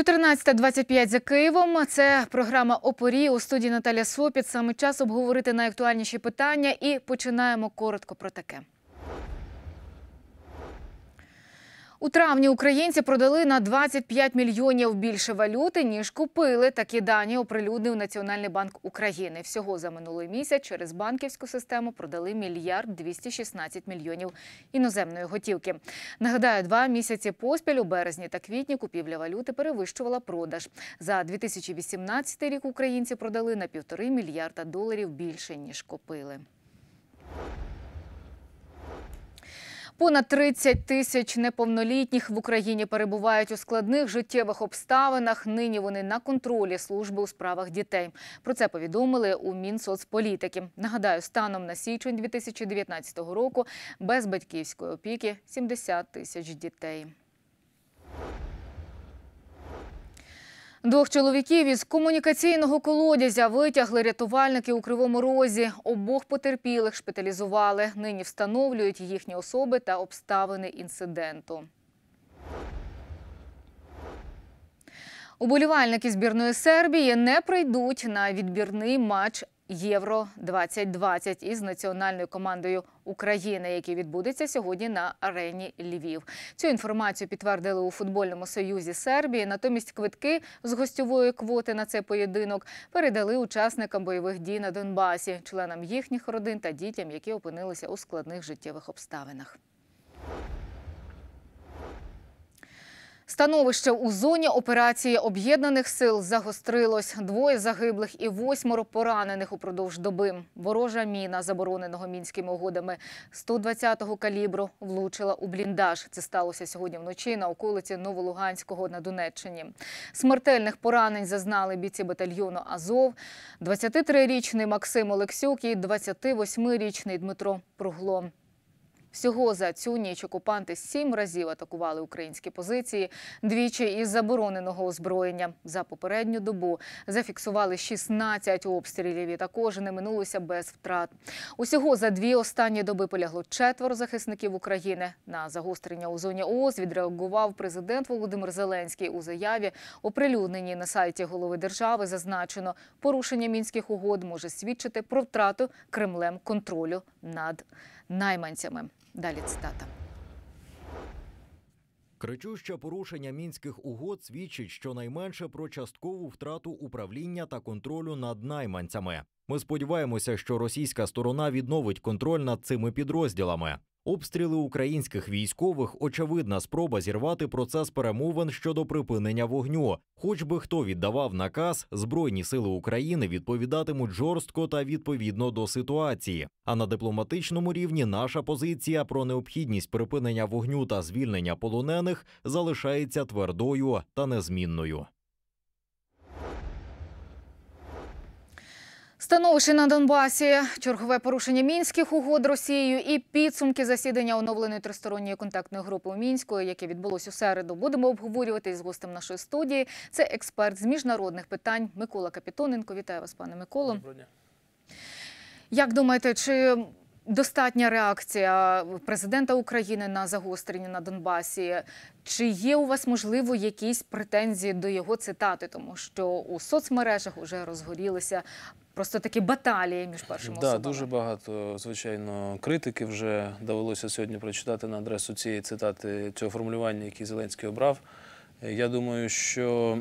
14.25 за Києвом. Це програма «Опорі» у студії Наталя Сопіт. Саме час обговорити найактуальніші питання і починаємо коротко про таке. У травні українці продали на 25 мільйонів більше валюти, ніж купили. Такі дані оприлюднив Національний банк України. Всього за минулий місяць через банківську систему продали мільярд 216 мільйонів іноземної готівки. Нагадаю, два місяці поспіль у березні та квітні купівля валюти перевищувала продаж. За 2018 рік українці продали на півтори мільярда доларів більше, ніж купили. Понад 30 тисяч неповнолітніх в Україні перебувають у складних життєвих обставинах. Нині вони на контролі служби у справах дітей. Про це повідомили у Мінсоцполітики. Нагадаю, станом на січень 2019 року без батьківської опіки 70 тисяч дітей. Двох чоловіків із комунікаційного колодязя витягли рятувальники у Кривому Розі. Обох потерпілих шпиталізували. Нині встановлюють їхні особи та обставини інциденту. Уболівальники збірної Сербії не прийдуть на відбірний матч Євро 2020 із національною командою України, який відбудеться сьогодні на арені Львів. Цю інформацію підтвердили у футбольному союзі Сербії. Натомість квитки з гостьової квоти на цей поєдинок передали учасникам бойових дій на Донбасі, членам їхніх родин та дітям, які опинилися у складних життєвих обставинах. Становище у зоні операції об'єднаних сил загострилось. Двоє загиблих і восьмеро поранених упродовж доби. Ворожа міна, забороненого мінськими угодами 120-го калібру, влучила у бліндаж. Це сталося сьогодні вночі на околиці Новолуганського на Донеччині. Смертельних поранень зазнали бійці батальйону Азов, 23-річний Максим Олексюк і 28-річний Дмитро Пругло. Всього за цю ніч окупанти сім разів атакували українські позиції, двічі із забороненого озброєння. За попередню добу зафіксували 16 обстрілів і також не минулося без втрат. Усього за дві останні доби полягло четверо захисників України. На загострення у зоні ООС відреагував президент Володимир Зеленський у заяві, оприлюдненій на сайті голови держави. Зазначено, порушення мінських угод може свідчити про втрату Кремлем контролю над найманцями. Далі цитата. Кричуще порушення мінських угод свідчить щонайменше про часткову втрату управління та контролю над найманцями. Ми сподіваємося, що російська сторона відновить контроль над цими підрозділами. Обстріли українських військових очевидна спроба зірвати процес перемовин щодо припинення вогню. Хоч би хто віддавав наказ, збройні сили України відповідатимуть жорстко та відповідно до ситуації. А на дипломатичному рівні наша позиція про необхідність припинення вогню та звільнення полонених залишається твердою та незмінною. Становище на Донбасі, чергове порушення мінських угод Росією і підсумки засідання оновленої тристоронньої контактної групи у мінську, яке відбулось у середу. Будемо обговорювати із гостем нашої студії. Це експерт з міжнародних питань Микола Капітоненко. Вітаю вас, пане Миколо. Доброго дня. Як думаєте, чи достатня реакція президента України на загострення на Донбасі? Чи є у вас можливо якісь претензії до його цитати? Тому що у соцмережах вже розгорілися просто такі баталії між першими Да, особами. дуже багато, звичайно, критики вже довелося сьогодні прочитати на адресу цієї цитати цього формулювання, яке Зеленський обрав. Я думаю, що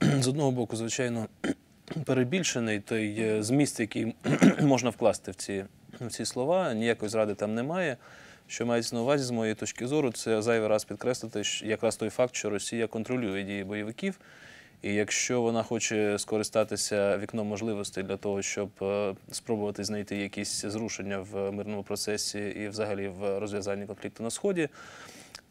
з одного боку, звичайно, перебільшений той е, зміст, який можна вкласти в ці, в ці слова. Ніякої зради там немає. Що мається на увазі, з моєї точки зору, це зайвий раз підкреслити якраз той факт, що Росія контролює дії бойовиків. І якщо вона хоче скористатися вікном можливостей для того, щоб е, спробувати знайти якісь зрушення в мирному процесі і взагалі в розв'язанні конфлікту на сході,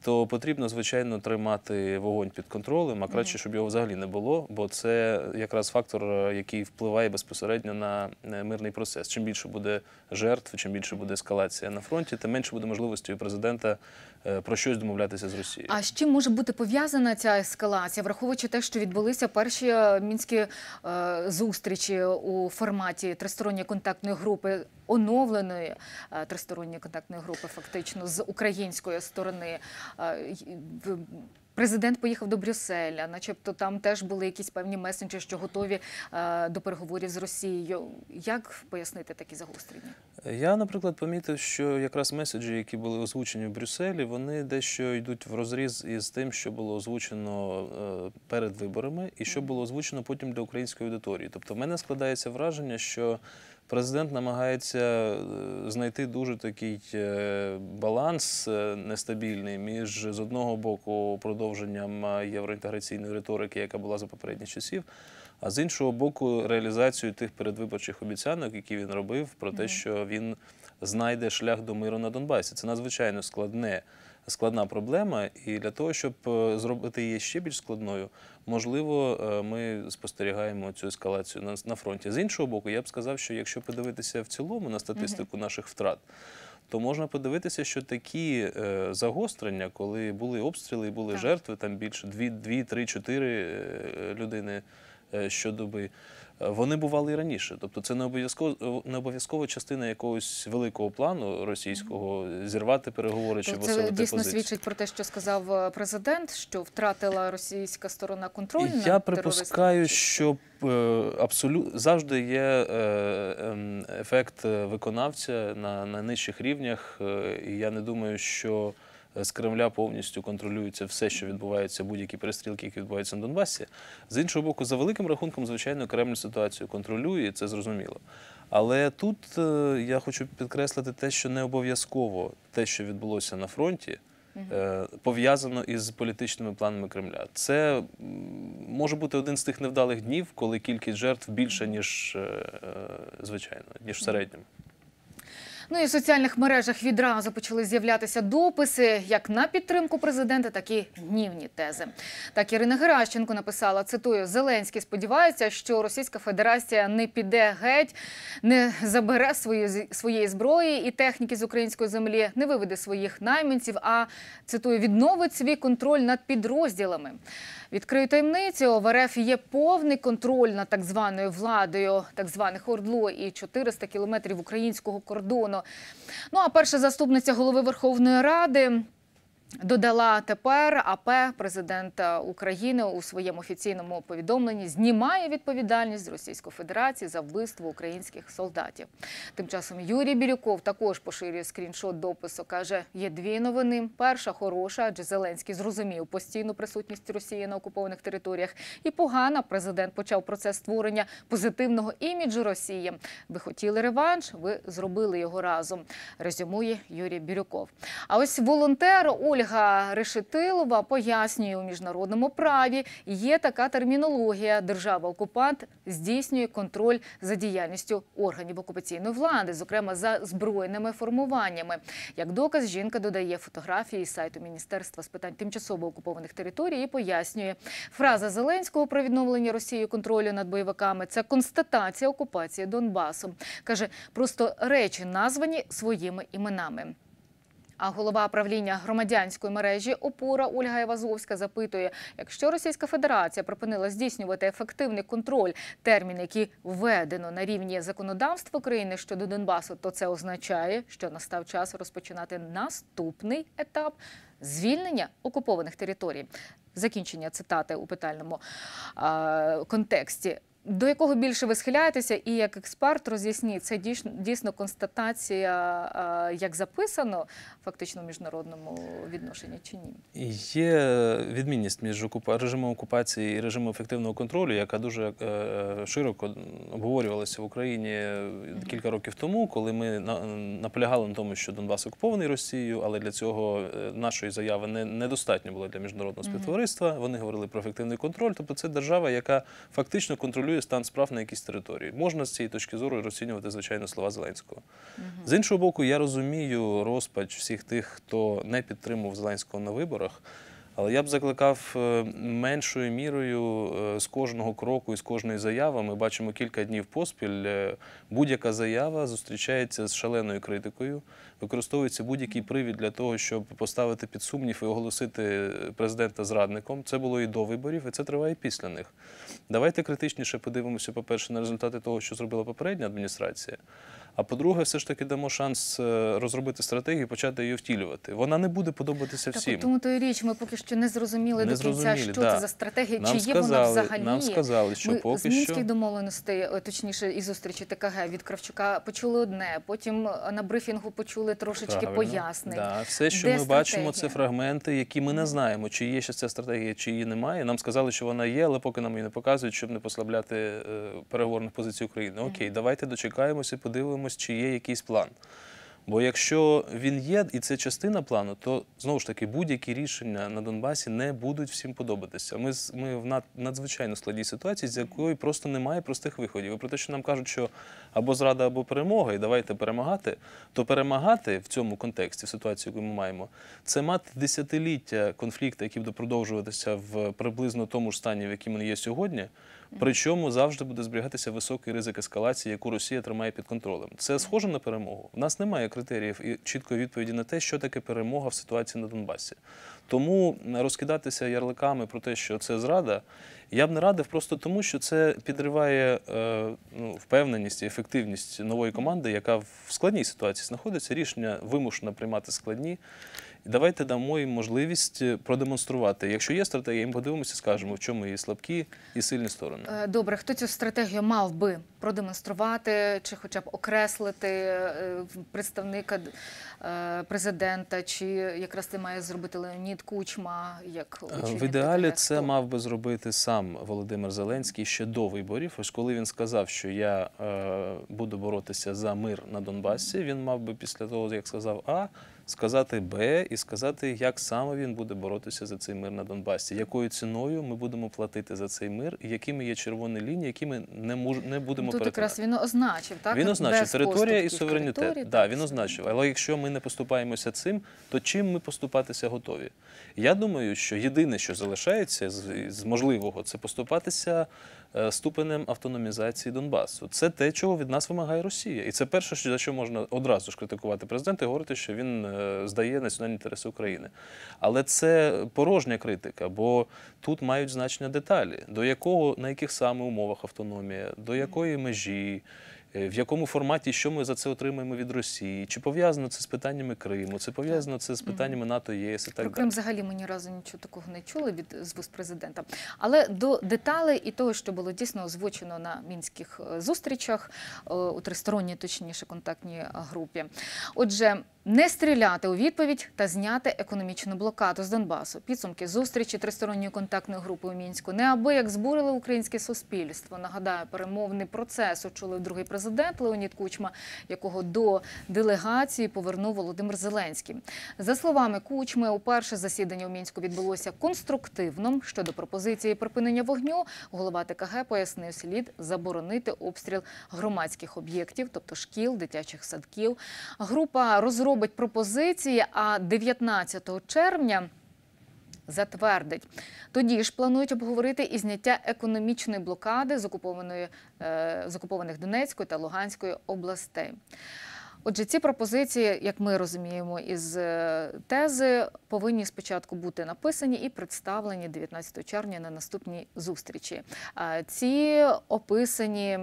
то потрібно, звичайно, тримати вогонь під контролем, а краще, щоб його взагалі не було, бо це якраз фактор, е, який впливає безпосередньо на е, мирний процес. Чим більше буде жертв, чим більше буде ескалація на фронті, тим менше буде можливості у президента е, про щось домовлятися з Росією. А з чим може бути пов'язана ця ескалація, враховуючи те, що відбулися перші мінські зустрічі у форматі тристоронньої контактної групи, оновленої тристоронньої контактної групи, фактично з української сторони. Президент поїхав до Брюсселя, начебто там теж були якісь певні месенджі, що готові е, до переговорів з Росією. Як пояснити такі загострення? Я, наприклад, помітив, що якраз меседжі, які були озвучені в Брюсселі, вони дещо йдуть в розріз із тим, що було озвучено е, перед виборами, і що було озвучено потім для української аудиторії. Тобто, в мене складається враження, що президент намагається е, знайти дуже такий е, баланс е, нестабільний між з одного боку продовженням євроінтеграційної риторики, яка була за попередніх часів. А з іншого боку, реалізацію тих передвиборчих обіцянок, які він робив, про те, що він знайде шлях до миру на Донбасі. Це надзвичайно складне, складна проблема. І для того, щоб е, зробити її ще більш складною, можливо, е, ми спостерігаємо цю ескалацію на, фронті. З іншого боку, я б сказав, що якщо подивитися в цілому на статистику наших втрат. То можна подивитися, що такі е, загострення, коли були обстріли, і були Так. жертви, там більше 2, 2 3, 4 е, людини щодоби. Е, Вони бували і раніше. Тобто це не обов'язково не обов'язково частина якогось великого плану російського зірвати переговори чи То це дійсно позиції. свідчить про те, що сказав е, президент, що втратила російська сторона контроль Я терористами, припускаю, що абсолютно завжди є е, ем, ефект е, виконавця на, на нижчих рівнях, е, і я не думаю, що з Кремля повністю контролюється все, що відбувається, будь-які перестрілки, які відбуваються на Донбасі. З іншого боку, за великим рахунком, звичайно, Кремль ситуацію контролює, і це зрозуміло. Але тут е, я хочу підкреслити те, що не обов'язково те, що відбулося на фронті, е, пов'язано із політичними планами Кремля. Це може бути один з тих невдалих днів, коли кількість жертв більша, ніж е, звичайно, ніж в середньому. Ну і в соціальних мережах відразу почали з'являтися дописи як на підтримку президента, так і гнівні тези. Так Ірина Геращенко написала: цитую: Зеленський сподівається, що Російська Федерація не піде геть, не забере свої своєї зброї і техніки з української землі, не виведе своїх найманців, а цитую, відновить свій контроль над підрозділами. Відкрию таємницю, в РФ є повний контроль над так званою владою, так званих ОРДЛО і 400 кілометрів українського кордону. Ну а перша заступниця голови Верховної Ради. Додала тепер АП президента України у своєму офіційному повідомленні знімає відповідальність з Російської Федерації за вбивство українських солдатів. Тим часом Юрій Бірюков також поширює скріншот допису. каже: є дві новини. Перша хороша, адже Зеленський зрозумів постійну присутність Росії на окупованих територіях. І погана президент почав процес створення позитивного іміджу Росії. Ви хотіли реванш, ви зробили його разом. Резюмує Юрій Бірюков. А ось волонтер Ольга Решетилова пояснює у міжнародному праві. Є така термінологія. Держава-окупант здійснює контроль за діяльністю органів окупаційної влади, зокрема за збройними формуваннями. Як доказ, жінка додає фотографії з сайту Міністерства з питань тимчасово окупованих територій і пояснює, фраза Зеленського про відновлення Росією контролю над бойовиками це констатація окупації Донбасу. каже, просто речі названі своїми іменами. А голова правління громадянської мережі Опора Ольга Івазовська запитує: якщо Російська Федерація припинила здійснювати ефективний контроль, термін, який введено на рівні законодавства України щодо Донбасу, то це означає, що настав час розпочинати наступний етап звільнення окупованих територій. Закінчення цитати у питальному контексті. До якого більше ви схиляєтеся, і як експерт роз'ясніть, це дійсно, дійсно констатація, як записано фактично в міжнародному відношенні чи ні? Є відмінність між режимом окупації і режимом ефективного контролю, яка дуже е, широко обговорювалася в Україні кілька років тому, коли ми на- наполягали на тому, що Донбас окупований Росією, але для цього е, нашої заяви не, недостатньо було для міжнародного співтовариства. Вони говорили про ефективний контроль. Тобто це держава, яка фактично контролює стан справ на якійсь території. Можна з цієї точки зору розцінювати, звичайно, слова Зеленського. З іншого боку, я розумію розпач всіх тих, хто не підтримував Зеленського на виборах. Але я б закликав е, меншою мірою е, з кожного кроку і з кожної заяви. Ми бачимо кілька днів поспіль. е, Будь-яка заява зустрічається з шаленою критикою. використовується будь-який привід для того, щоб поставити під сумнів і оголосити президента зрадником. Це було і до виборів, і це триває після них. Давайте критичніше подивимося, по-перше, на результати того, що зробила попередня адміністрація. А по-друге, все ж таки дамо шанс е, розробити стратегію, і почати її втілювати. Вона не буде подобатися всім. тому то і річ, ми поки що не зрозуміли Не до кінця, зрозуміли, що да. це за стратегія, Нам чи є вона взагалі. нам сказали, що ми поки з мінських що- домовленостей, е, точніше, і зустрічі ТКГ від Кравчука почули одне, потім е, на брифінгу почули трошечки Правильно. пояснень. Да. Все, що Де ми бачимо, це фрагменти, які ми не знаємо, чи є ще ця стратегія, чи її немає. Нам сказали, що вона є, але поки нам її не показують, щоб не послабляти переговорних позицій України. Окей, давайте дочекаємося, подивимось, чи є якийсь план. Бо якщо він є, і це частина плану, то знову ж таки будь-які рішення на Донбасі не будуть всім подобатися. Ми, ми в над, надзвичайно складній ситуації, з якої просто немає простих виходів. І про те, що нам кажуть, що або зрада, або перемога, і давайте перемагати, то перемагати в цьому контексті, в ситуації, яку ми маємо, це мати десятиліття конфлікту, які будуть продовжуватися в приблизно тому ж стані, в якому є сьогодні. Причому завжди буде зберігатися високий ризик ескалації, яку Росія тримає під контролем. Це схоже на перемогу. У нас немає критеріїв і чіткої відповіді на те, що таке перемога в ситуації на Донбасі. Тому розкидатися ярликами про те, що це зрада, я б не радив просто тому, що це підриває е, ну, впевненість і ефективність нової команди, яка в складній ситуації знаходиться. Рішення вимушено приймати складні. Давайте дамо їм можливість е, продемонструвати. Якщо є стратегія, ми подивимося, скажемо, в чому її слабкі і сильні сторони. Е, Добре, хто цю стратегію мав би продемонструвати, чи хоча б окреслити е, представника президента, чи якраз це має зробити Леонід Кучма, як В ідеалі це мав би зробити сам Володимир Зеленський ще до виборів. Ось коли він сказав, що я буду боротися за мир на Донбасі, він мав би після того, як сказав А, сказати Б і сказати, як саме він буде боротися за цей мир на Донбасі, якою ціною ми будемо платити за цей мир, і якими є червоні лінії, які ми не мож, не будемо Тут перетинати. якраз він означив, так? Він означив Без територія і суверенітет. території, да, так, він означив. Але якщо ми не поступаємося цим, то чим ми поступатися готові? Я думаю, що єдине, що залишається з, з можливого, це поступатися ступенем автономізації Донбасу. Це те, чого від нас вимагає Росія. І це перше, що за що можна одразу ж критикувати президента і говорити, що він е, здає національні інтереси України. Але це порожня критика, бо тут мають значення деталі, до якого на яких саме умовах автономія, до якої межі. Е, В якому форматі що ми за це отримаємо від Росії? Чи пов'язано це з питаннями Криму? Це пов'язано це з питаннями НАТО, ЄС і так Про далі. Крим взагалі ми ні разу нічого такого не чули від з вуст президента. Але до деталей і того, що було дійсно озвучено на мінських е, зустрічах е, у тристоронній, точніше, контактній групі. Отже, не стріляти у відповідь та зняти економічну блокаду з Донбасу. Підсумки зустрічі тристоронньої контактної групи у мінську неабияк збурили українське суспільство. Нагадаю, перемовний процес очолив другий президент Леонід Кучма, якого до делегації повернув Володимир Зеленський. За словами Кучми, уперше засідання у мінську відбулося конструктивно. Щодо пропозиції припинення вогню, голова ТКГ пояснив слід заборонити обстріл громадських об'єктів, тобто шкіл, дитячих садків. Група розробить пропозиції, а 19 червня. Затвердить. Тоді ж планують обговорити і зняття економічної блокади з, окупованої, е, з окупованих Донецької та Луганської областей. Отже, ці пропозиції, як ми розуміємо, із е, тези повинні спочатку бути написані і представлені 19 червня на наступній зустрічі. А Ці описані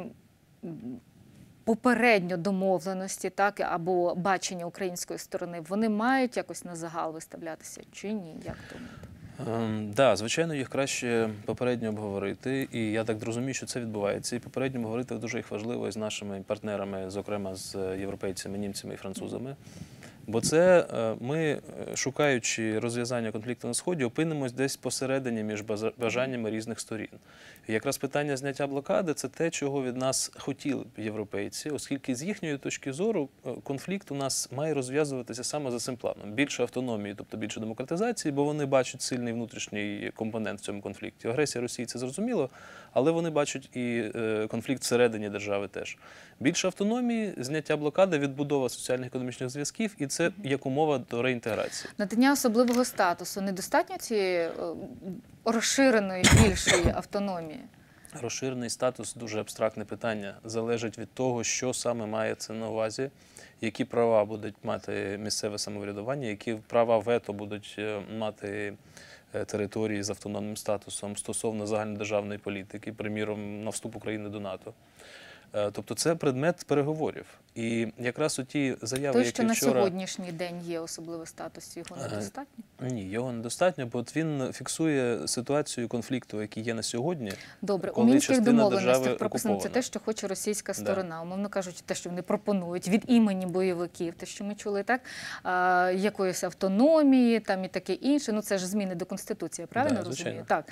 попередньо домовленості, так або бачення української сторони, вони мають якось на загал виставлятися чи ні? Як думаєте? Ем, да, звичайно, їх краще попередньо обговорити, і я так розумію, що це відбувається. І попередньо обговорити дуже їх важливо з нашими партнерами, зокрема з е, європейцями, німцями і французами. Бо це е, ми, е, шукаючи розв'язання конфлікту на сході, опинимось десь посередині між бажаннями різних сторін. І якраз питання зняття блокади це те, чого від нас хотіли б європейці, оскільки з їхньої точки зору е, конфлікт у нас має розв'язуватися саме за цим планом: більше автономії, тобто більше демократизації, бо вони бачать сильний внутрішній компонент в цьому конфлікті. Агресія Росії це зрозуміло, але вони бачать і е, конфлікт всередині держави теж. Більше автономії, зняття блокади, відбудова соціально-економічних зв'язків, і це як умова до реінтеграції. Надання особливого статусу недостатньо цієї е, розширеної більшої автономії. Розширений статус дуже абстрактне питання. Залежить від того, що саме має це на увазі, які права будуть мати місцеве самоврядування, які права вето будуть е, мати території з автономним статусом стосовно загальнодержавної політики, приміром на вступ України до НАТО. Е, Тобто це предмет переговорів. І якраз у ті заяви, Той, які що на сьогоднішній день є особливий статус, його Е, недостатньо? ні, його недостатньо, бо от він фіксує ситуацію конфлікту, який є на сьогодні. Добре, у мінських домовленостях прописано це те, що хоче російська Да. сторона. Умовно кажучи, те, що вони пропонують від імені бойовиків, те, що ми чули, так а, якоїсь автономії, там і таке інше. Ну це ж зміни до конституції, правильно Да, розумію? Так,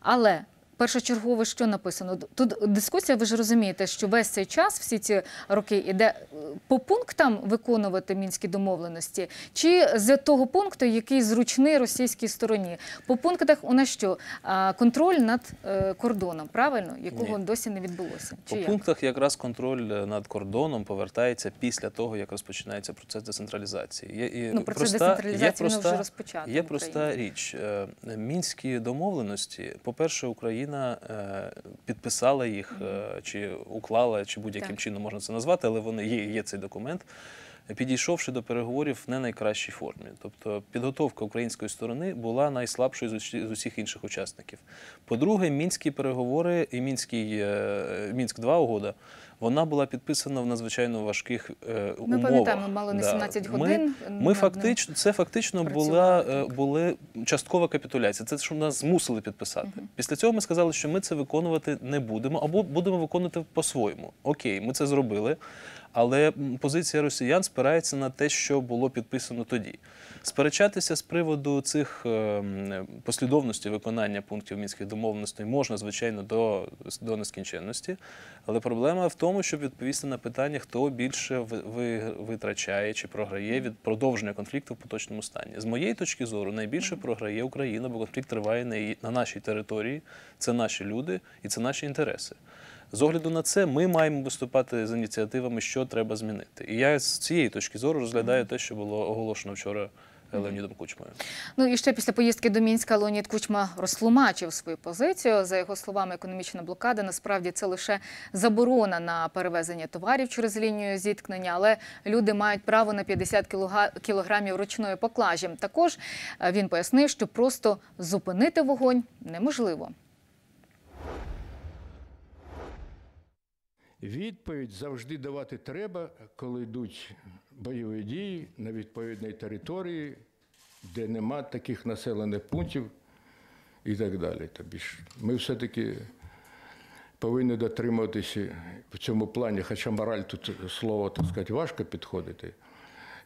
але. Першочергово, що написано? Тут дискусія, ви ж розумієте, що весь цей час, всі ці роки, іде е, по пунктам виконувати мінські домовленості, чи з того пункту, який зручний російській стороні. По пунктах у нас що? Контроль над е, кордоном, правильно? Якого Ні. досі не відбулося. По як? пунктах якраз контроль е, над кордоном повертається після того, як розпочинається процес децентралізації. Є, і Ну, процес проста- децентралізації є він вже проста, Є проста річ. Мінські домовленості, по-перше, Україна е, підписала їх е, чи уклала, чи будь-яким чином можна це назвати, але вони є, є цей документ. Підійшовши до переговорів в не найкращій формі, тобто підготовка української сторони була найслабшою з усіх інших учасників. По-друге, мінські переговори і мінський е, мінськ 2 угода вона була підписана в надзвичайно важких е, Ми умовах. пам'ятаємо, мало не Да. 17 Ми- годин. ми фактично це фактично була е, так. були часткова капітуляція. Це що нас змусили підписати. Після цього ми сказали, що ми це виконувати не будемо, або будемо виконувати по-своєму. Окей, ми це зробили. Але позиція росіян спирається на те, що було підписано тоді. Сперечатися з приводу цих е, послідовності виконання пунктів мінських домовленостей можна, звичайно, до, до нескінченності. Але проблема в тому, щоб відповісти на питання, хто більше ви- ви- витрачає чи програє від продовження конфлікту в поточному стані. З моєї точки зору, найбільше програє Україна, бо конфлікт триває на нашій території, це наші люди і це наші інтереси. З огляду на це, ми маємо виступати з ініціативами, що треба змінити. І я з цієї точки зору розглядаю те, що було оголошено вчора Леонідом Кучмою. Ну і ще після поїздки до Мінська Леонід Кучма розтлумачив свою позицію. За його словами, економічна блокада насправді це лише заборона на перевезення товарів через лінію зіткнення, але люди мають право на 50 кілога- кілограмів ручної поклажі. Також е, він пояснив, що просто зупинити вогонь неможливо. Відповідь завжди давати треба, коли йдуть бойові дії на відповідній території, де нема таких населених пунктів і так далі. Тобі ж ми все-таки повинні дотримуватися в цьому плані, хоча мораль тут слово, так сказати, важко підходити,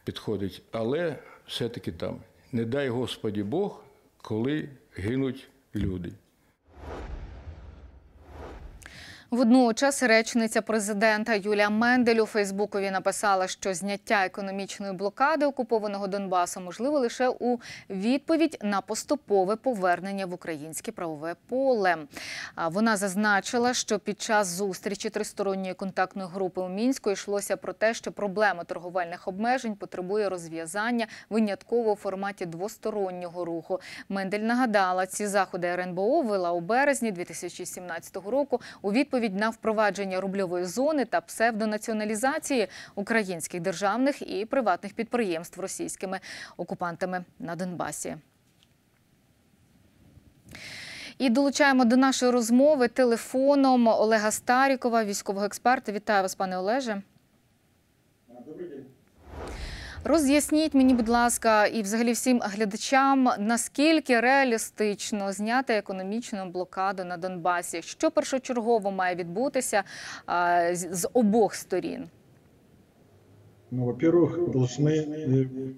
підходить, але все-таки там. Не дай Господі Бог, коли гинуть люди. Водночас речниця президента Юлія Мендель у Фейсбукові написала, що зняття економічної блокади окупованого Донбасу можливо лише у відповідь на поступове повернення в українське правове поле. Вона зазначила, що під час зустрічі тристоронньої контактної групи у мінську йшлося про те, що проблема торговельних обмежень потребує розв'язання винятково у форматі двостороннього руху. Мендель нагадала, ці заходи РНБО вела у березні 2017 року у відповідь на впровадження рубльової зони та псевдонаціоналізації українських державних і приватних підприємств російськими окупантами на Донбасі. І долучаємо до нашої розмови телефоном Олега Старікова, військового експерта. Вітаю вас, пане Олеже. Роз'ясніть мені, будь ласка, і взагалі всім глядачам, наскільки реалістично зняти економічну блокаду на Донбасі? Що першочергово має відбутися а, з з обох сторін? Ну, во-первых, должны э,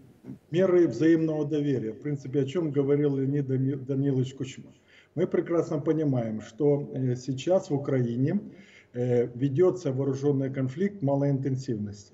меры взаимного доверия. В принципе, о чем говорил Леонид Дани- Данилович Кучма. Мы прекрасно понимаем, что э, сейчас в Украине э, ведется вооруженный конфликт малой интенсивности,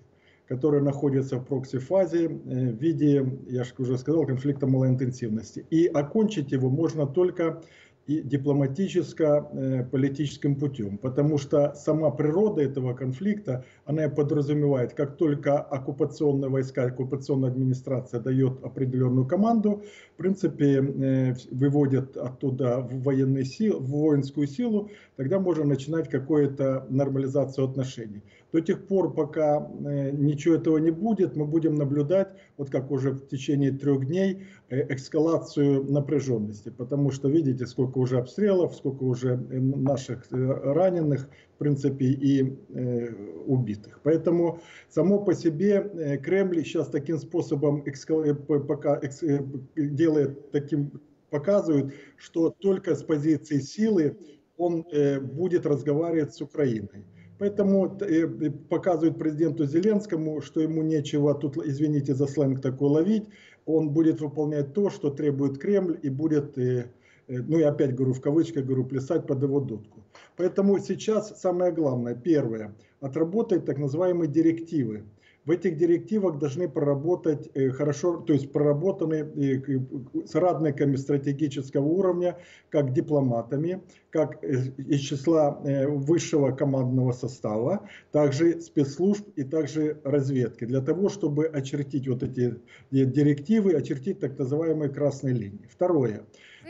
Который находится в прокси-фазе э, в виде, я же уже сказал, конфликта малой интенсивности. И окончить его можно только и дипломатическо-политическим путем. Потому что сама природа этого конфликта, она подразумевает, как только оккупационные войска, оккупационная администрация дает определенную команду, в принципе, э, выводят оттуда военные силы, воинскую силу, тогда можно начинать какую-то нормализацию отношений. До тех пор, пока э, ничего этого не будет, мы будем наблюдать, вот как уже в течение трех дней, э, эскалацию напряженности. Потому что видите, сколько уже обстрелов, сколько уже э, наших раненых, в принципе, и убитых. Поэтому само по себе Кремль сейчас таким способом делает таким показывает, что только с позиции силы он будет разговаривать с Украиной. Поэтому э, показывают президенту Зеленскому, что ему нечего тут, извините за сленг такой, ловить. Он будет выполнять то, что требует Кремль, и будет, э, э, ну я опять говорю в кавычках, говорю, плясать под его дудку. Поэтому сейчас самое главное, первое, отработать так называемые директивы в этих директивах должны проработать э, хорошо, то есть проработаны э, с радниками стратегического уровня, как дипломатами, как э, из числа высшего командного состава, также спецслужб и также разведки, для того, чтобы очертить вот эти директивы, очертить так называемые красные линии. Второе.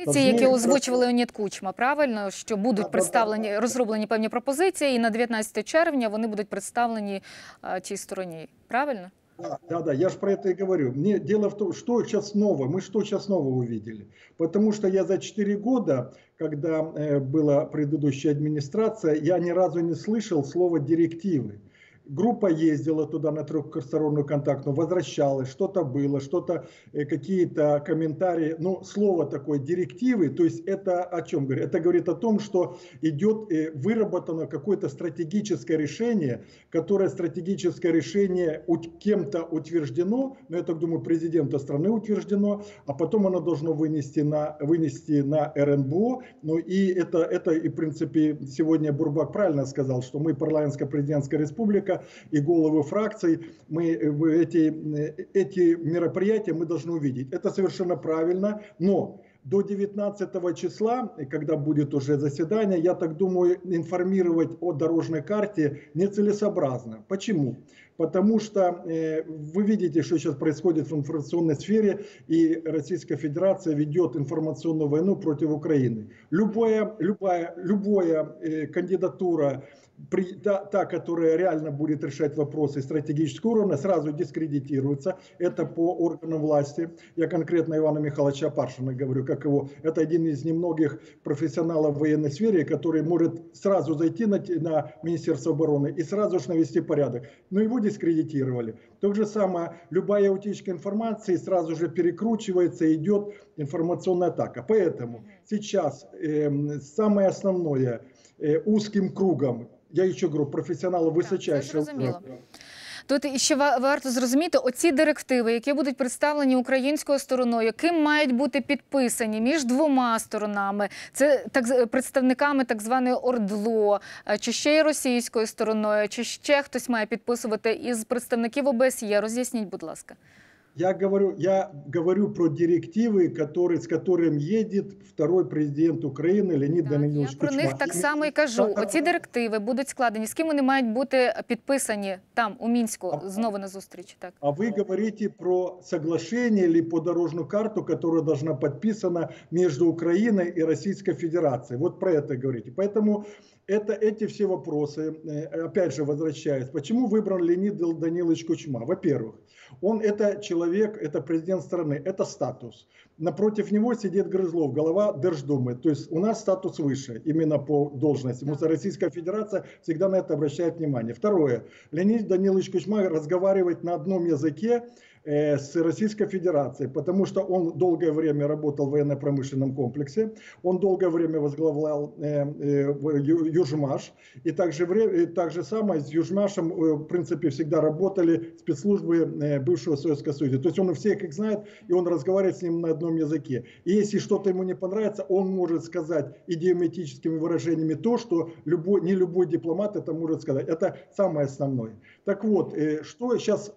Позиції, які озвучив Леонід Кучма, правильно, що будуть представлені, розроблені певні пропозиції, і на 19 червня вони будуть представлені а, тій стороні. Правильно? Да, да, да, я же про это и говорю. Мне дело в том, что сейчас нового, мы что сейчас нового увидели. Потому что я за 4 года, когда э, была предыдущая администрация, я ни разу не слышал слова директивы Группа ездила туда на трехстороннюю контактную, возвращалась, что-то было, что-то, э, какие-то комментарии. Но слово такое директивы, то есть это о чем говорит? Это говорит о том, что идет э, выработано какое-то стратегическое решение, которое стратегическое решение кем-то утверждено, но я так думаю, президента страны утверждено, а потом оно должно вынести на, вынести на РНБО. Ну и это, это и в принципе сегодня Бурбак правильно сказал, что мы парламентско-президентская республика, и головы фракций, мы эти, эти мероприятия мы должны увидеть. Это совершенно правильно, но до 19 числа, когда будет уже заседание, я так думаю, информировать о дорожной карте нецелесообразно. Почему? Потому что э, вы видите, что сейчас происходит в информационной сфере, и Российская Федерация ведет информационную войну против Украины. Любая, любая, любая э, кандидатура при, та, та, которая реально будет решать вопросы стратегического уровня, сразу дискредитируется. Это по органам власти. Я конкретно Ивана Михайловича Паршина говорю, как его. Это один из немногих профессионалов в военной сфере, который может сразу зайти на, на Министерство обороны и сразу же навести порядок. Но его дискредитировали. То же самое, любая утечка информации сразу же перекручивается, идет информационная атака. Поэтому сейчас э, самое основное э, узким кругом я ще говорю, професіонали височайшого. Тут ще варто зрозуміти оці директиви, які будуть представлені українською стороною, яким мають бути підписані між двома сторонами, це так представниками так званої ОРДЛО, е, чи ще й російською стороною, чи ще хтось має підписувати із представників ОБСЄ. Роз'ясніть, будь ласка. Я говорю, я говорю про директиви, которые, з которым едет второй президент України Леонід так, Данилович Я про них так само і кажу. Так, Оці директиви будуть складені. З ким вони мають бути підписані там, у Мінську, а, знову на зустріч. Так. А ви говорите про соглашение или по дорожную карту, которая должна подписана между Украиной и Российской Федерацией. Вот про это говорите. Поэтому это, эти все вопросы, э, опять же возвращаясь, почему выбран Леонид Данилович Кучма? Во-первых, он это человек, это президент страны, это статус. Напротив него сидит Грызлов, глава Держдумы. То есть у нас статус выше именно по должности. Что Российская Федерация всегда на это обращает внимание. Второе. Леонид Данилович Кучма разговаривает на одном языке, с Российской Федерацией, потому что он долгое время работал в военно-промышленном комплексе, он долгое время возглавлял э, э, Южмаш, и также, и также самое с Южмашем, в принципе, всегда работали спецслужбы бывшего Советского Союза. То есть он всех их знает, и он разговаривает с ним на одном языке. И если что-то ему не понравится, он может сказать идиоматическими выражениями то, что любой, не любой дипломат это может сказать. Это самое основное. Так вот, что сейчас,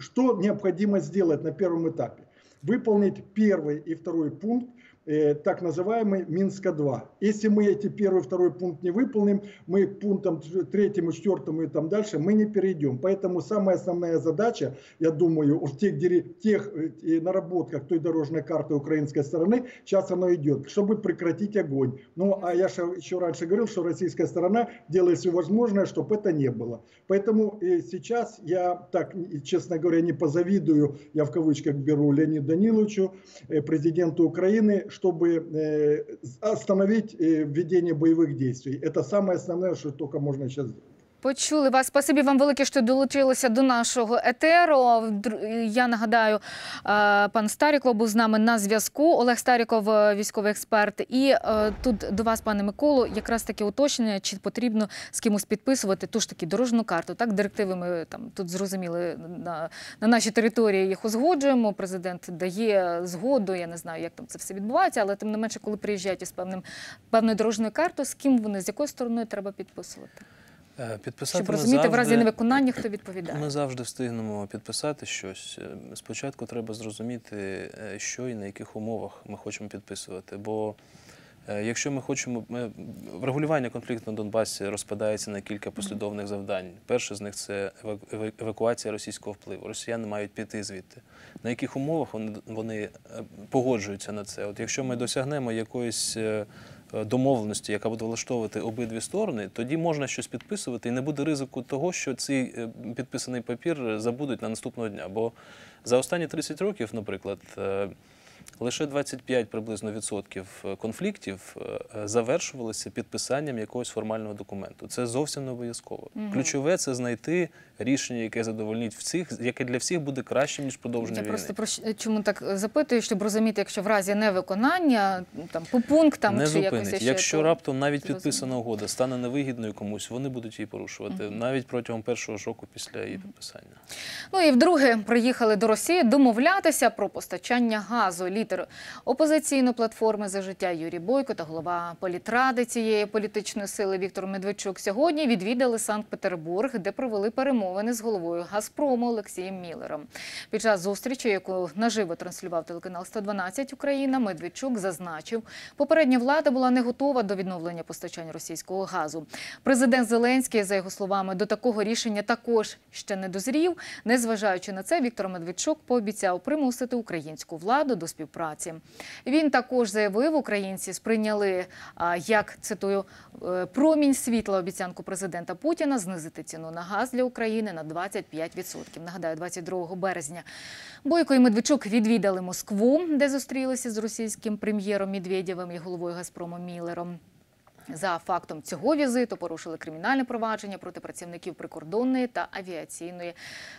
что необходимо сделать на первом этапе? Выполнить первый и второй пункт э, так называемый Минска-2. Если мы эти первый второй пункт не выполним, мы к пунктам третьему, четвертому и там дальше мы не перейдем. Поэтому самая основная задача, я думаю, в тех, тех э, наработках той дорожной карты украинской стороны, сейчас оно идет, чтобы прекратить огонь. Ну, а я же еще раньше говорил, что российская сторона делает все возможное, чтобы это не было. Поэтому э, сейчас я так, честно говоря, не позавидую, я в кавычках беру Леониду Даниловичу, э, президенту Украины, чтобы э, остановить э, введение боевых действий. Это самое основное, что только можно сейчас сделать. Почули вас. Спасибі вам велике, що долучилися до нашого етеру. Я нагадаю, е, пан Старіков був з нами на зв'язку. Олег Старіков, е, військовий експерт. І е, тут до вас, пане Миколу, якраз таке уточнення, чи потрібно з кимось підписувати ту ж таки дорожну карту. Так, директиви ми там тут зрозуміли на, на нашій території їх узгоджуємо. Президент дає згоду. Я не знаю, як там це все відбувається, але тим не менше, коли приїжджають із певним певною дорожньою картою, з ким вони з якою стороною треба підписувати. Е, Підписати Щоб розуміти в разі невиконання, хто відповідає. Ми завжди встигнемо підписати щось. Е, Спочатку треба зрозуміти, е, що і на яких умовах ми хочемо підписувати. Бо якщо ми хочемо, ми, врегулювання конфлікту на Донбасі розпадається на кілька послідовних завдань. Перше з них це евак- евак- евакуація російського впливу. Росіяни мають піти звідти. На яких умовах вони, погоджуються на це? От якщо ми досягнемо якоїсь домовленості, яка буде влаштовувати обидві сторони, тоді можна щось підписувати, і не буде ризику того, що цей підписаний папір забудуть на наступного дня. Бо за останні 30 років, наприклад, е, лише 25 приблизно відсотків е, конфліктів е, завершувалися підписанням якогось формального документу. Це зовсім не обов'язково. Ключове це знайти рішення, яке задовольнить всіх, яке для всіх буде кращим ніж продовження Я війни. просто про чому так е, запитую, щоб розуміти, якщо в разі невиконання, там по пунктам не чи якось зупинить. ще, Якщо то раптом навіть підписана угода стане невигідною комусь, вони будуть її порушувати навіть протягом першого ж року після її підписання. Ну і вдруге приїхали до Росії домовлятися про постачання газу. Лідер опозиційної платформи за життя Юрій Бойко та голова політради цієї політичної сили Віктор Медведчук сьогодні відвідали Санкт-Петербург, де провели перемовини з головою Газпрому Олексієм Міллером. Під час зустрічі, яку наживо транслював телеканал 112 Україна, Медведчук зазначив, попередня влада була не готова до відновлення постачання російського газу. Президент Зеленський, за його словами, до такого рішення також ще не дозрів. Незважаючи на це, Віктор Медведчук пообіцяв примусити українську владу до співпраці. Він також заявив, українці сприйняли як цитую е, промінь світла обіцянку президента Путіна знизити ціну на газ для України на 25%. Нагадаю, 22 березня Бойко і Медведчук відвідали Москву, де зустрілися з російським прем'єром Медведєвим і головою Газпрому Міллером. За фактом цього візиту порушили кримінальне провадження проти працівників прикордонної та авіаційної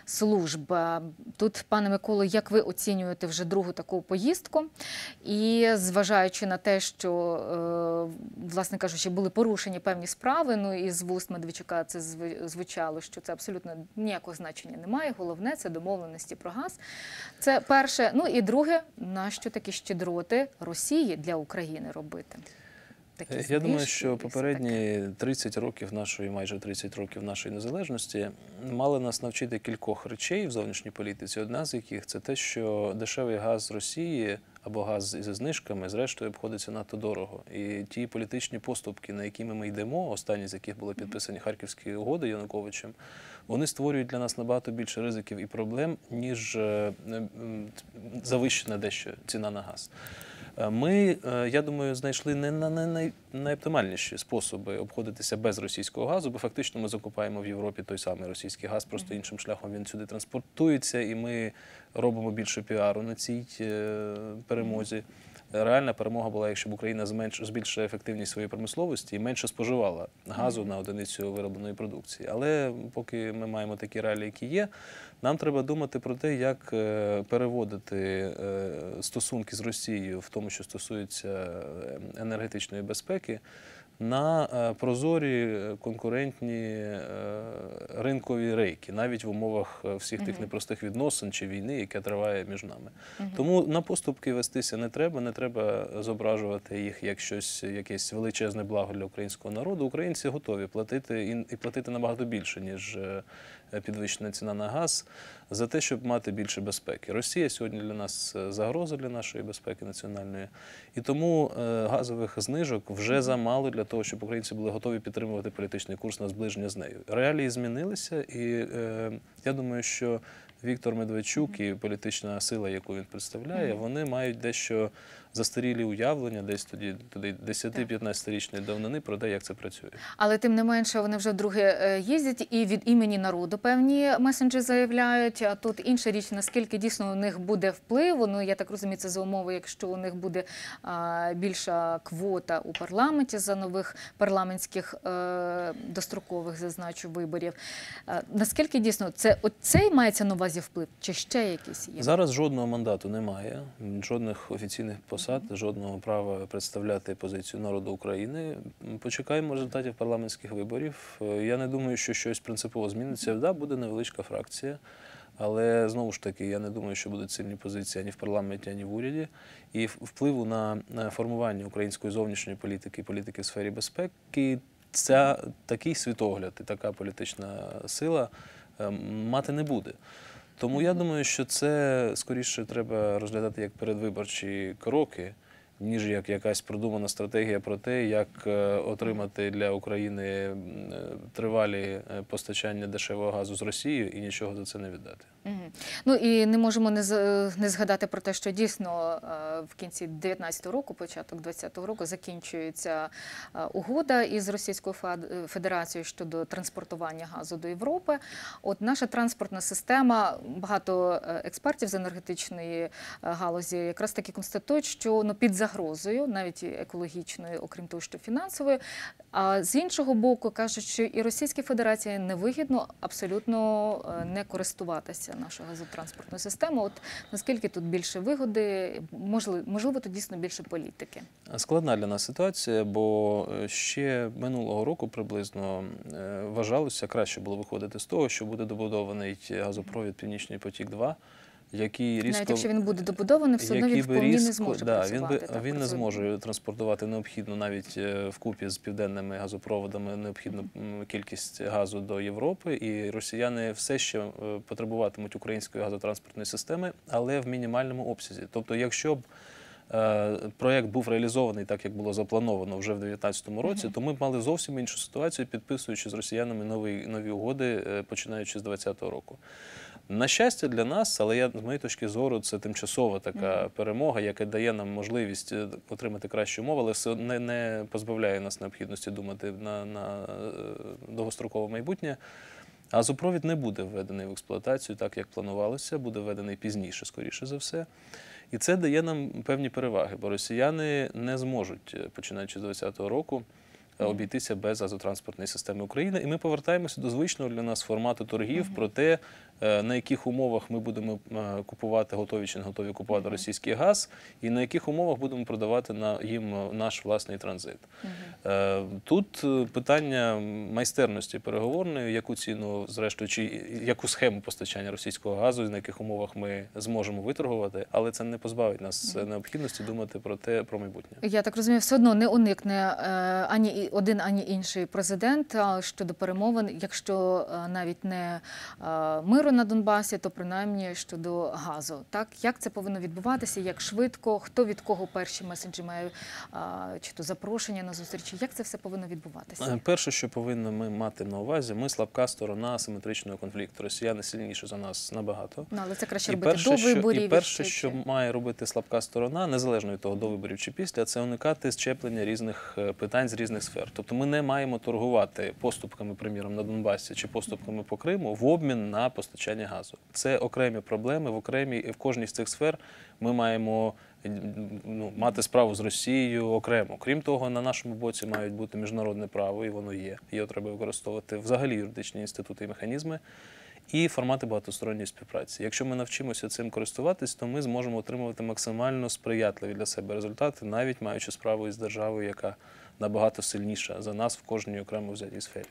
служби. Тут, пане Миколо, як ви оцінюєте вже другу таку поїздку? І зважаючи на те, що, е, власне кажучи, були порушені певні справи, ну і з вуст Медведчука це зв- звучало, що це абсолютно ніякого значення немає. Головне це домовленості про газ. Це перше. Ну і друге, нащо такі щедроти Росії для України робити? Такі Е, Я думаю, що попередні 30 років нашої, майже 30 років нашої незалежності мали нас навчити кількох речей в зовнішній політиці. Одна з яких це те, що дешевий газ з Росії або газ зі знижками, зрештою, обходиться надто дорого. І ті політичні поступки, на якими ми йдемо, останні з яких були підписані Харківські угоди Януковичем, вони створюють для нас набагато більше ризиків і проблем, ніж е, завищена дещо ціна на газ. Е, Ми, е, я думаю, знайшли не на най, найоптимальніші способи обходитися без російського газу, бо фактично ми закупаємо в Європі той самий російський газ, просто іншим шляхом він сюди транспортується, і ми робимо більше піару на цій е, перемозі. Реальна перемога була, якщо б Україна зменш, збільшила ефективність своєї промисловості і менше споживала газу на одиницю виробленої продукції. Але поки ми маємо такі реалії, які є, нам треба думати про те, як е, переводити е, стосунки з Росією, в тому, що стосується е, енергетичної безпеки, на е, прозорі е, конкурентні е, ринкові рейки, навіть в умовах всіх тих непростих відносин чи війни, яка триває між нами. Тому на поступки вестися не треба, не треба зображувати їх як щось, якесь величезне благо для українського народу. Українці готові платити і, платити набагато більше, ніж підвищена ціна на газ, за те, щоб мати більше безпеки. Росія сьогодні для нас е, загроза для нашої безпеки національної, і тому е, газових знижок вже замало для того, щоб українці були готові підтримувати політичний курс на зближення з нею. Реалії змінилися, і е, я думаю, що Віктор Медведчук і політична сила, яку він представляє, вони мають дещо застарілі уявлення, десь тоді туди 10-15-річної давнини про те, як це працює. Але тим не менше вони вже вдруге е, їздять і від імені народу певні месенджі заявляють. А тут інша річ, наскільки дійсно у них буде вплив. Ну я так розумію, це за умови, якщо у них буде а, більша квота у парламенті за нових парламентських е, дострокових зазначу виборів. Е, наскільки дійсно це оцей мається на увазі вплив, чи ще якісь є? Зараз жодного мандату немає, жодних офіційних посад, жодного права представляти позицію народу України. Почекаємо результатів парламентських виборів. Е, Я не думаю, що щось принципово зміниться. Да, буде невеличка фракція. Але знову ж таки, я не думаю, що будуть сильні позиції ані в парламенті, ані в уряді. І впливу на формування української зовнішньої політики політики в сфері безпеки ця такий світогляд і така політична сила е, мати не буде. Тому я думаю, що це скоріше треба розглядати як передвиборчі кроки, ніж як якась продумана стратегія про те, як е, отримати для України е, тривалі е, постачання дешевого газу з Росії і нічого за це не віддати. Ну і не можемо не, не згадати про те, що дійсно е, в кінці 19-го року, початок 20-го року, закінчується е, угода із Російською Фед- Федерацією щодо транспортування газу до Європи. От наша транспортна система, багато е, експертів з енергетичної галузі якраз таки констатують, що ну, під загрозою, навіть екологічною, окрім того, що фінансовою. А з іншого боку, кажуть, що і Російській Федерації невигідно абсолютно не користуватися нашою газотранспортну систему. От наскільки тут більше вигоди, можливо, можливо, тут дійсно більше політики. Складна для нас ситуація, бо е, ще минулого року приблизно е, вважалося, краще було виходити з того, що буде добудований газопровід Північний потік 2 який різко Навіть якщо він буде добудований, все одно він вповні не зможе да, працювати. Він, би, так, він не зможе транспортувати необхідну навіть е, вкупі з південними газопроводами необхідну кількість газу до Європи, і росіяни все ще е, потребуватимуть української газотранспортної системи, але в мінімальному обсязі. Тобто, якщо б е, проєкт був реалізований так, як було заплановано вже в 2019 році, то ми б мали зовсім іншу ситуацію, підписуючи з росіянами нові, нові угоди, починаючи з 2020 року. На щастя для нас, але я з моєї точки зору, це тимчасова така перемога, яка дає нам можливість е, отримати кращі умови, але все не, не позбавляє нас необхідності думати на, на е, довгострокове майбутнє. Газопровід не буде введений в експлуатацію так, як планувалося, буде введений пізніше, скоріше за все. І це дає нам певні переваги, бо росіяни не зможуть, е, починаючи з 2020 року, обійтися без газотранспортної системи України. І ми повертаємося до звичного для нас формату торгів про те, на яких умовах ми будемо е, купувати готові чи не готові купувати російський газ, і на яких умовах будемо продавати на їм е, наш власний транзит. Е, Тут е, питання майстерності переговорної, яку ціну, зрештою, чи яку схему постачання російського газу, і на яких умовах ми зможемо виторгувати, але це не позбавить нас е, необхідності думати про те, про майбутнє. Я так розумію, все одно не уникне е, ані один, ані інший президент щодо перемовин, якщо е, навіть не е, на Донбасі, то принаймні щодо газу. Так як це повинно відбуватися, як швидко, хто від кого перші меседжі має чи то запрошення на зустрічі, як це все повинно Е, відбуватися? Перше, що повинно ми мати на увазі, ми слабка сторона асиметричного конфлікту. Росіяни сильніші за нас набагато. Ну але це краще І робити перше, до що, і перше, що має робити слабка сторона, незалежно від того, до виборів чи після, це уникати щеплення різних е, питань з різних сфер. Тобто ми не маємо торгувати поступками, приміром, на Донбасі чи поступками по Криму в обмін на постачання газу. Це окремі проблеми в окремій в кожній з цих сфер. Ми маємо ну, мати справу з Росією окремо. Крім того, на нашому боці мають бути міжнародне право, і воно є. Його треба використовувати взагалі юридичні інститути і механізми і формати багатосторонньої співпраці. Якщо ми навчимося цим користуватись, то ми зможемо отримувати максимально сприятливі для себе результати, навіть маючи справу із державою, яка набагато сильніша за нас в кожній окремо взятій сфері.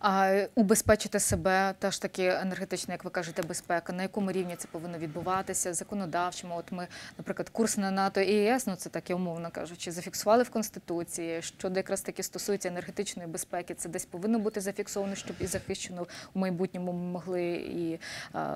А убезпечити себе теж таки енергетична, як ви кажете, безпека. На якому рівні це повинно відбуватися? Законодавчому? От ми, наприклад, курс на НАТО і ЄС, ну це таке умовно кажучи, зафіксували в конституції. Щодо якраз таки стосується енергетичної безпеки, це десь повинно бути зафіксовано, щоб і захищено в майбутньому ми могли і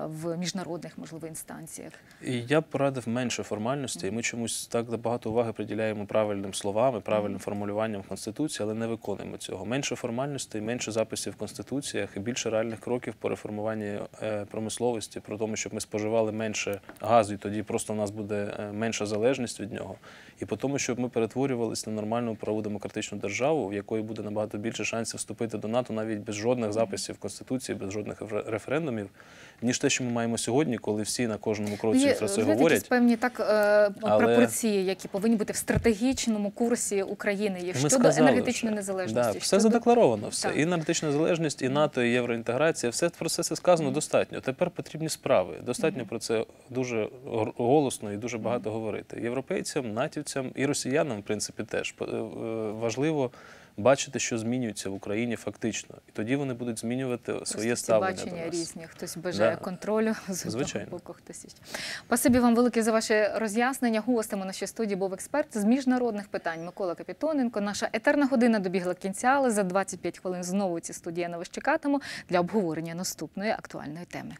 в міжнародних можливо інстанціях. І я б порадив менше формальностей. Ми чомусь так багато уваги приділяємо правильним словам і правильним формулюванням Конституції, але не виконуємо цього. Менше формальностей, менше записів в Конституціях і більше реальних кроків по реформуванні е, промисловості, про тому, щоб ми споживали менше газу, і тоді просто у нас буде е, менша залежність від нього. І по тому, щоб ми перетворювалися на нормальну правову демократичну державу, в якої буде набагато більше шансів вступити до НАТО навіть без жодних записів в Конституції, без жодних ре- референдумів, ніж те, що ми маємо сьогодні, коли всі на кожному кроці про це говорять. якісь певні так е, Але- пропорції, які повинні бути в стратегічному курсі України є Ми щодо енергетичної незалежності. Да, все щодо- задекларовано, все. Так. І енергетична залежність, і НАТО, і євроінтеграція, все про це все сказано достатньо. Тепер потрібні справи. Достатньо про це дуже голосно і дуже багато говорити. Європейцям, натівцям і росіянам, в принципі, теж е, е, важливо бачити, що змінюється в Україні фактично. І тоді вони будуть змінювати своє Просто ставлення бачення до нас. різні. Хтось бажає Да. контролю з одного Звичайно. боку, хтось іще. Спасибі вам велике за ваші роз'яснення. Гостем у нашій студії був експерт з міжнародних питань Микола Капітоненко. Наша етерна година добігла кінця, але за 25 хвилин знову ці студії на вас чекатиму для обговорення наступної актуальної теми.